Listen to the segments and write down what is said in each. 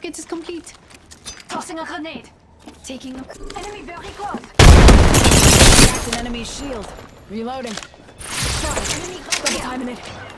Rocket is complete. Tossing a grenade. Taking a... Enemy very close. An enemy shield. Reloading. Sorry, enemy Double timing it.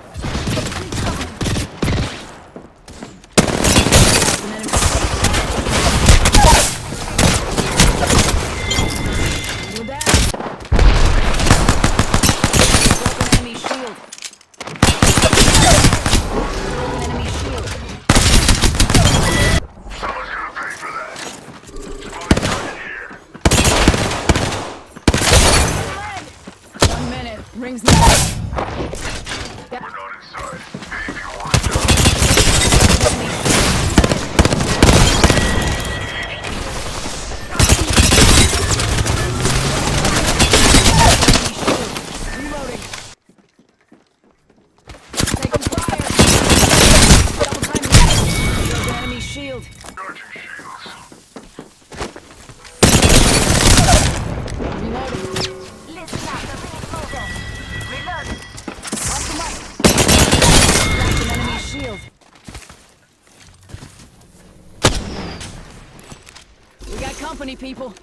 people.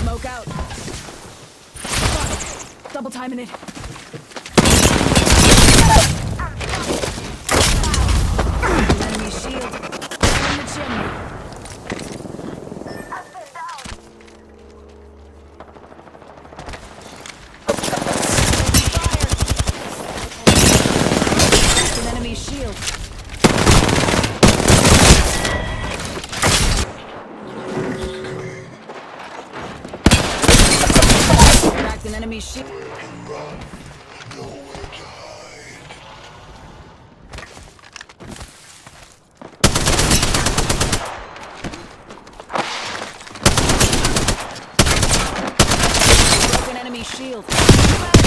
Smoke out. Fuck. Double timing it. enemy ship. Broken enemy shield.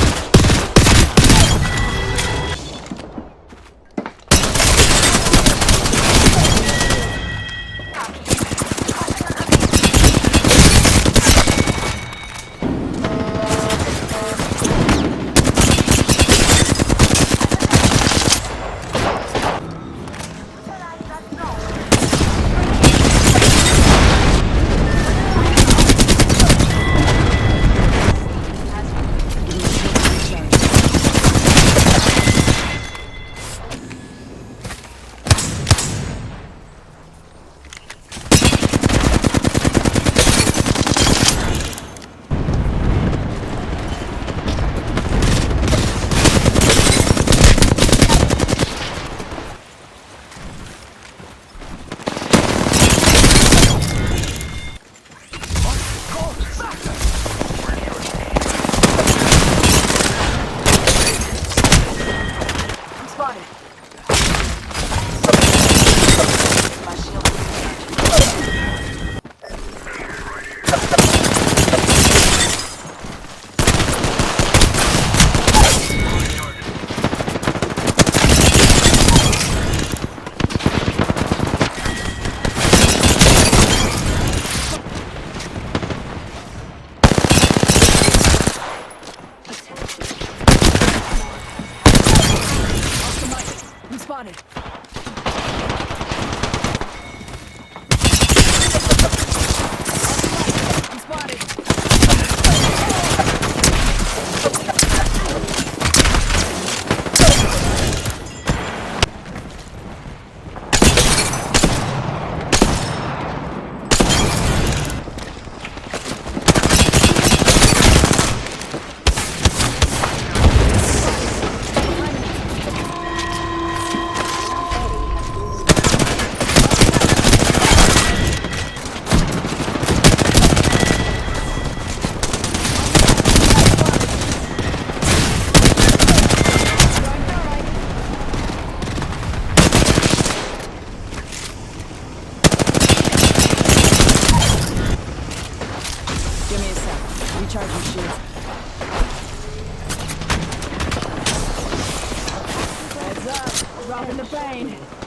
plane.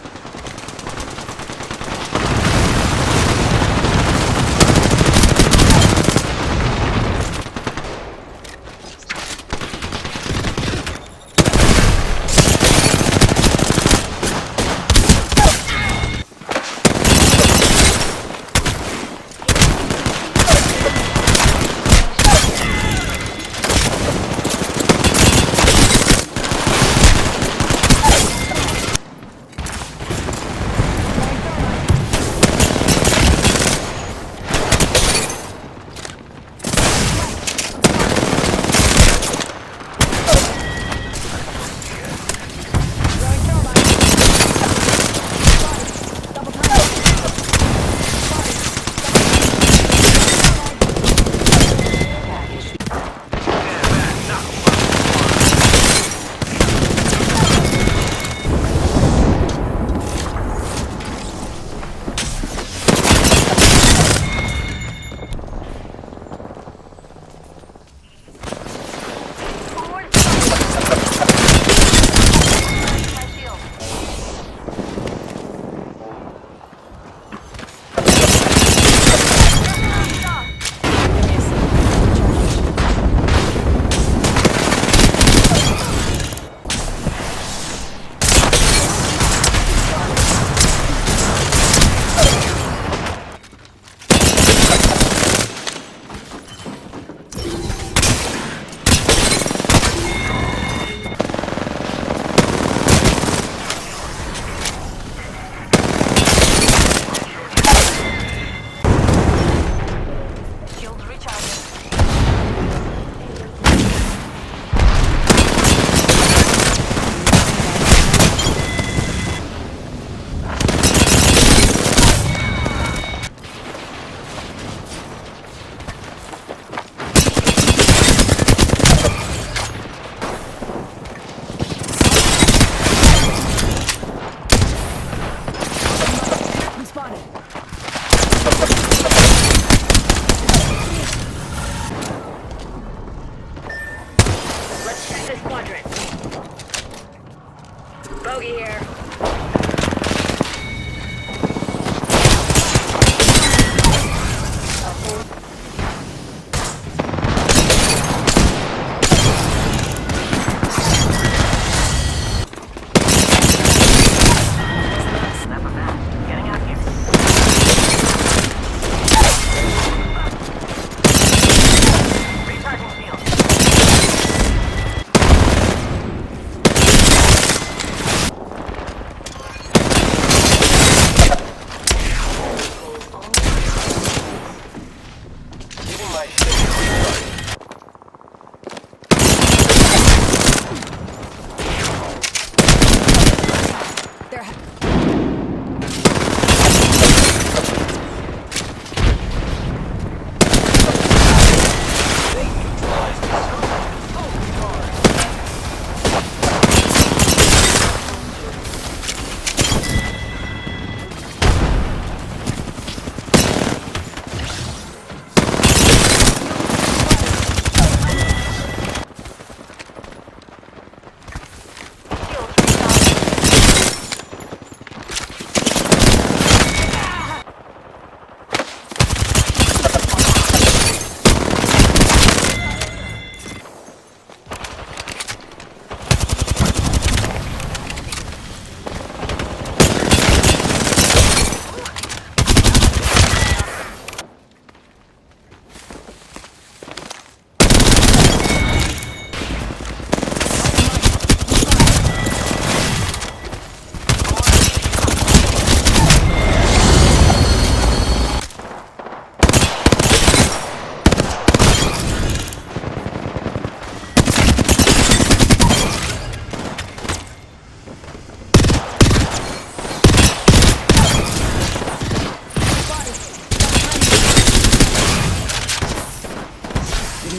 This squadron. Bogey here.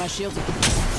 my shields.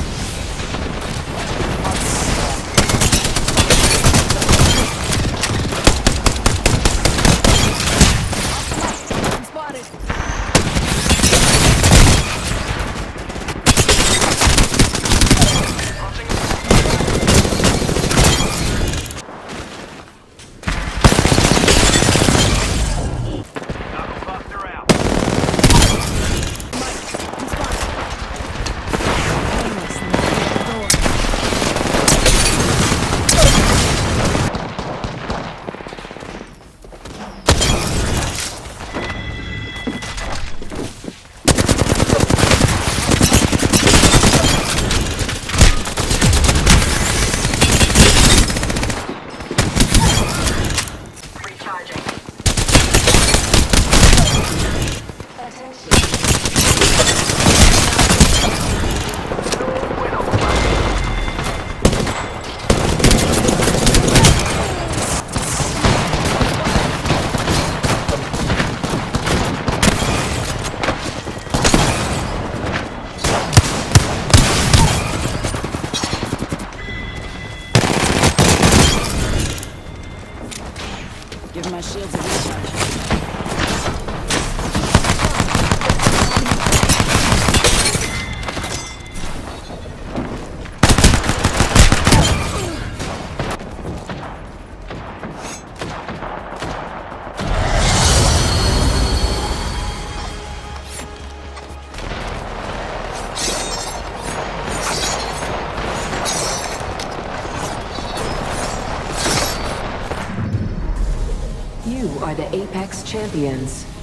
Give my shields a recharge. Apex Champions.